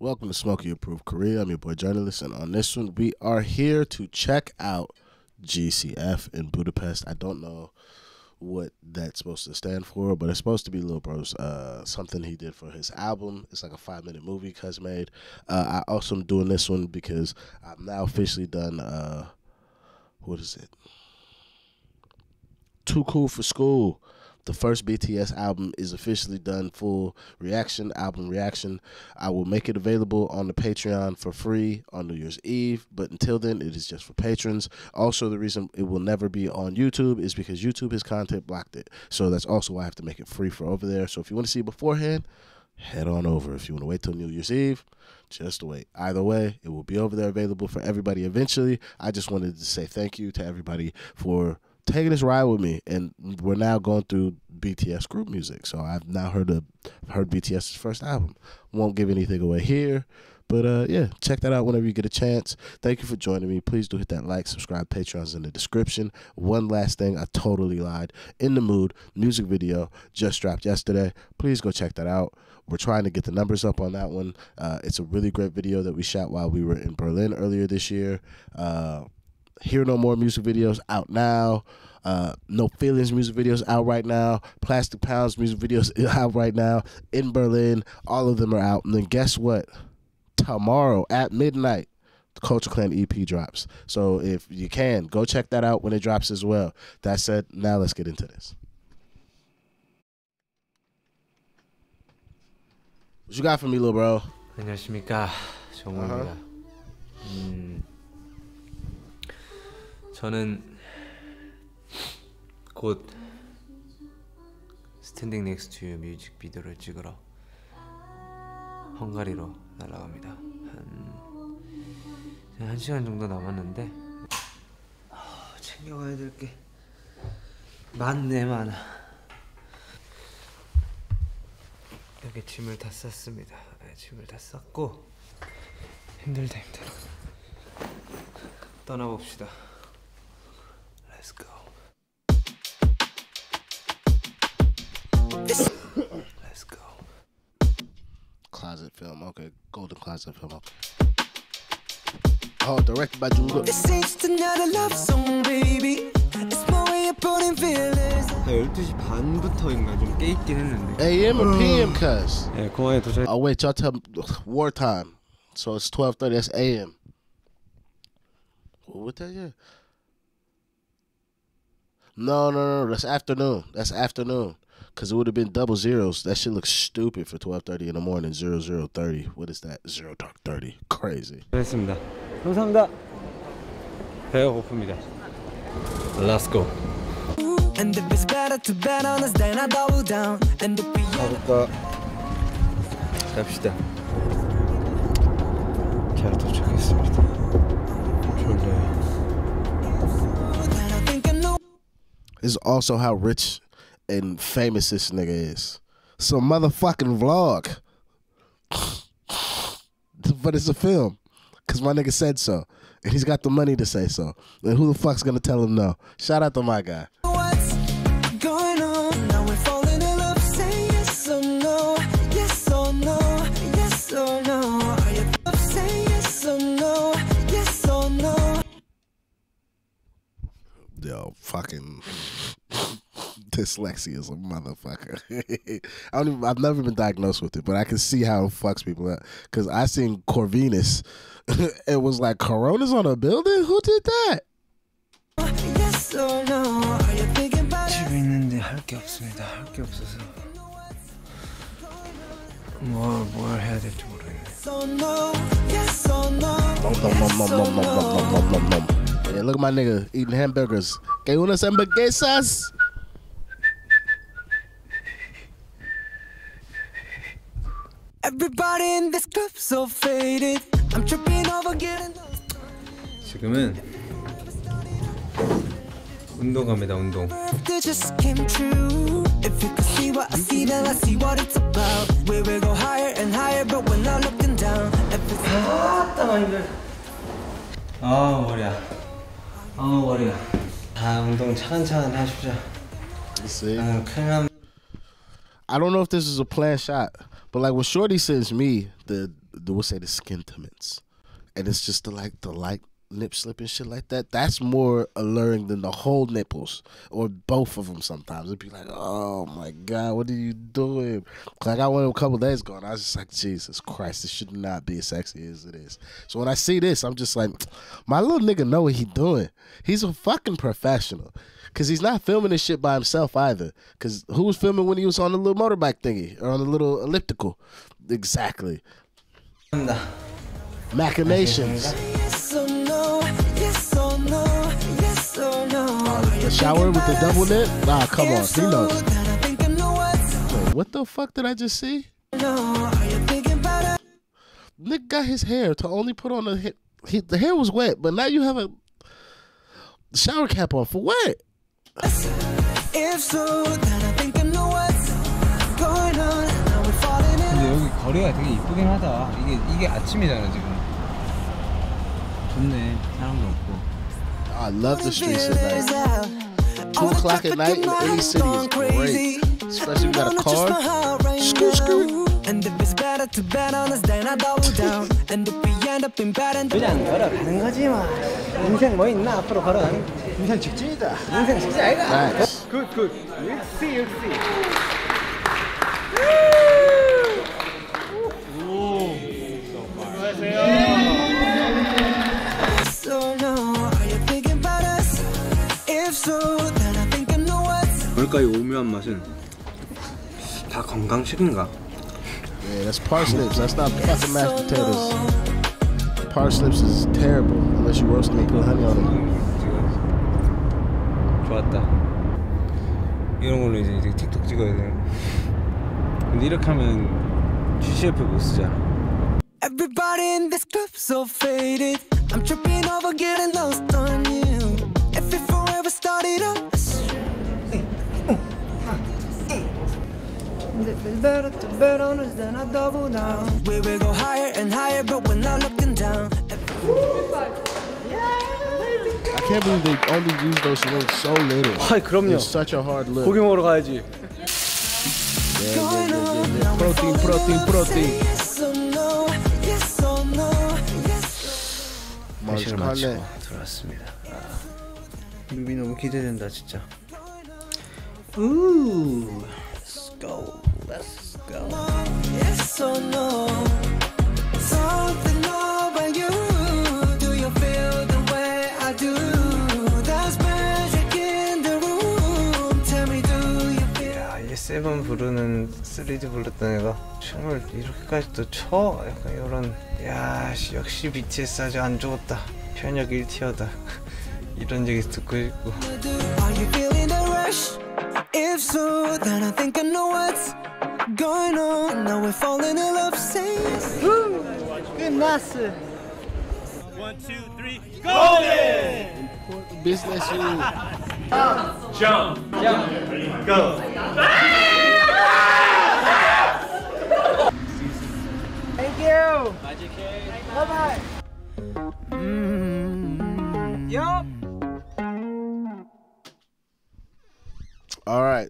Welcome to Smokey Approved Korea. I'm your boy Jurnalist, and on this one, we are here to check out GCF in Budapest. I don't know what that's supposed to stand for, but it's supposed to be Lil Bro's uh, something he did for his album. It's like a five minute movie Cuz made. Uh, I also am doing this one because I'm now officially done. Uh, what is it? Too Cool for School. The first BTS album is officially done, full reaction, album reaction. I will make it available on the Patreon for free on New Year's Eve, but until then, it is just for patrons. Also, the reason it will never be on YouTube is because YouTube has content blocked it. So that's also why I have to make it free for over there. So if you want to see it beforehand, head on over. If you want to wait till New Year's Eve, just wait. Either way, it will be over there available for everybody eventually. I just wanted to say thank you to everybody for taking this ride with me, and we're now going through BTS group music. So I've now heard of heard BTS's first album. Won't give anything away here. But uh, yeah, check that out whenever you get a chance. Thank you for joining me. Please do hit that like, subscribe, Patreon's in the description. One last thing, I totally lied. In the Mood music video just dropped yesterday. Please go check that out. We're trying to get the numbers up on that one. Uh, it's a really great video that we shot while we were in Berlin earlier this year. Uh, Hear No More music videos out now. Uh, no Feelings music videos out right now. Plastic Pounds music videos out right now. In Berlin, all of them are out. And then guess what? Tomorrow at midnight, the Culture Clan EP drops. So if you can, go check that out when it drops as well. That said, now let's get into this. What you got for me, little bro? 안녕하십니까 정우입니다. 음, 저는 곧 스탠딩 넥스트 유 뮤직비디오를 찍으러 헝가리로 날아갑니다. 한, 한 시간 정도 남았는데 아, 챙겨가야 될 게 많네 많아. 여기 짐을 다 쌌습니다. 네, 짐을 다 쌌고 힘들다 힘들어. 떠나봅시다. Golden Closet film. Okay. Oh, directed by Jungkook. This ain't just another love song, baby. It's my way of putting feelings. 12시 반부터인가 좀 깨 있긴 했는데. AM or PM, cuz? 네, 공항에 도착. Oh wait, y'all tell wartime. So it's twelve thirty. That's AM. What that? Yeah. No, no, no. That's afternoon. That's afternoon. Cause it would have been double zeros. That shit looks stupid for twelve thirty in the morning. Zero zero thirty. What is that? Zero dark thirty. Crazy. 했습니다. 감사합니다. 배가 고픕니다. Let's go. And if it's better to bet on us, then I double down. And if we 가볼까? 갑시다. 잘 도착했습니다. 졸려요. then I think I know. This is also how rich and famous this nigga is. Some motherfucking vlog. but it's a film. Cause my nigga said so. And he's got the money to say so. And who the fuck's gonna tell him no? Shout out to my guy. Yo, fucking dyslexia is a motherfucker. I don't even, I've never been diagnosed with it, but I can see how it fucks people up. Because I seen Corvinus. it was like Corona's on a building. Who did that? Yes or no? Are you thinking about 있는데 할게 없습니다. 할게 없어서 뭘뭘 해야 될지 모르겠네. Yeah, look at my nigga eating hamburgers. Que unas hamburguesas? Everybody in this club so faded. I'm tripping over getting 지금은 운동 갑니다. 운동. It just came true. If you could see what I see, then I see what it's about. We will go higher and higher, but we're not looking down. If it's 아 머리야. 아 머리야. 아 운동 차근차근 하시자. You see? 아 큰일 납. I don't know if this is a planned shot, but like what Shorty sends me the we'll say the skin skintiments, and it's just the like the light nip slip and shit like that. That's more alluring than the whole nipples or both of them. Sometimes it'd be like, oh my god, what are you doing? Like I got one a couple days ago, and I was just like, Jesus Christ, this should not be as sexy as it is. So when I see this, I'm just like, my little nigga know what he doing. He's a fucking professional. Cause he's not filming this shit by himself either. Cause who was filming when he was on the little motorbike thingy or on the little elliptical? Exactly. Machinations. The shower with the double knit? Nah, come on, he so, knows. Wait, what the fuck did I just see? Nick got his hair to only put on the hair. He, the hair was wet, but now you have a shower cap on for what? If so, then I think I know what's going on. Now we're falling in 근데 여기 거리가 되게 이쁘긴 하다. 이게 이게 아침이잖아 지금. 좋네. 사람도 없고. I love the streets at feelings night. out. Two All the o'clock at traffic night in in my any head city is going crazy. great. Especially if you got a Not just car. my heart right Scoot, scoot. now. And if it's better to bet on us, then I double down. And if we end up in bed and 그냥 걸어가는 거지 뭐. 인생 뭐 있나 앞으로 걸어가는. 인생 직진이다. 인생 직진 아이가. Facts. 굿 굿. 육시 육시. If so, then I think I know what's 뭘까 이 오묘한 맛은 다 건강식인가? Yeah, that's parsnips. That's not fucking mashed potatoes. Parsnips is terrible unless you roast them and put honey on them. 좋았다. 이런 걸로 이제 이제 틱톡 찍어야 돼. 근데 이렇게 하면 GCF 못 쓰잖아. Everybody in this club so faded. I'm tripping over getting lost on you. Better to bet on us than I double down. We will go higher and higher, but we're not looking down. I can't believe they only use those links so little. 아 그럼요. It's such a hard look. 고기 먹으러 가야지. Yeah, yeah, yeah, yeah, yeah. Protein, protein, protein. Yes or no, yes or no, yes. Marsh 회식을 마치고. 들어왔습니다. 아, 뮤비 너무 기대된다 진짜. 우, let's go, let's go. Yes or no? Something about you. Do you feel the way I do? There's magic in the room. Tell me, do you feel? 야, 얘 세븐 부르는 3D 불렀던 애가 춤을 이렇게까지 또 춰? 약간 이런 야 씨, 역시 BTS 아직 안 죽었다 현역 1티어다 이런 얘기 듣고 싶고 do? Are you feeling the rush? If so, then I think I know what's going on. Now we're falling in love. Say yes. 끝났어 Business you. All right.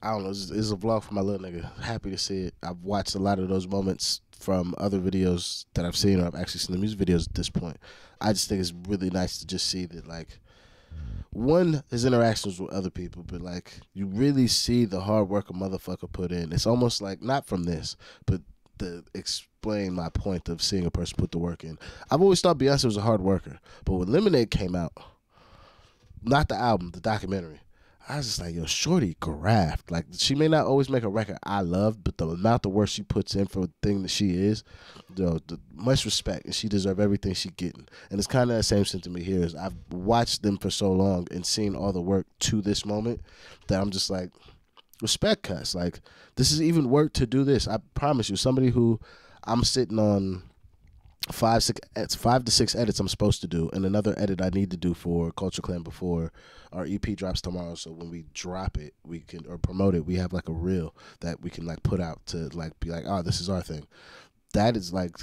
I don't know. It's, it's a vlog for my little nigga. Happy to see it. I've watched a lot of those moments from other videos that I've seen, or I've actually seen the music videos at this point. I just think it's really nice to just see that, like, one, his interactions with other people, but like, you really see the hard work a motherfucker put in. It's almost like, not from this, but to explain my point of seeing a person put the work in. I've always thought Beyonce was a hard worker, but when Lemonade came out, not the album, the documentary. I was just like, yo, Shorty graft. Like, she may not always make a record I love, but the amount of work she puts in for the thing that she is, yo, the, much respect, and she deserve everything she getting. And it's kind of that same sentiment here. Is I've watched them for so long and seen all the work to this moment that I'm just like, respect, cuss. Like, this is even work to do this. I promise you, somebody who I'm sitting on five six it's five to six edits I'm supposed to do, and another edit I need to do for Culture Clan before our EP drops tomorrow. So when we drop it, we can or promote it. We have like a reel that we can like put out to like be like, oh, this is our thing. That is like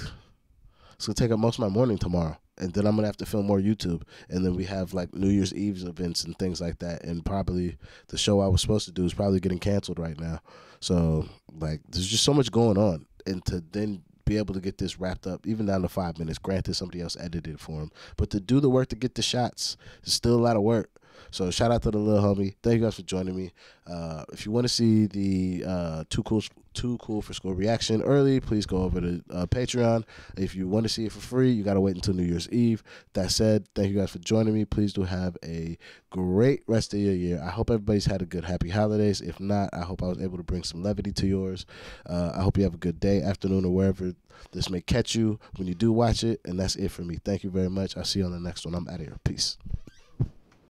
it's gonna take up most of my morning tomorrow. And then I'm gonna have to film more YouTube, and then we have like New Year's Eve events and things like that. And probably the show I was supposed to do is probably getting canceled right now. So like, there's just so much going on, and to then be able to get this wrapped up, even down to five minutes. Granted, somebody else edited it for him, but to do the work to get the shots is still a lot of work. So shout out to the little homie. Thank you guys for joining me. Uh, if you want to see the uh, too cool too cool for school reaction early, please go over to uh, Patreon. If you want to see it for free, you got to wait until New Year's Eve. That said, thank you guys for joining me. Please do have a great rest of your year. I hope everybody's had a good happy holidays. If not, I hope I was able to bring some levity to yours. Uh, I hope you have a good day, afternoon, or wherever this may catch you when you do watch it. And that's it for me. Thank you very much. I'll see you on the next one. I'm out of here. Peace.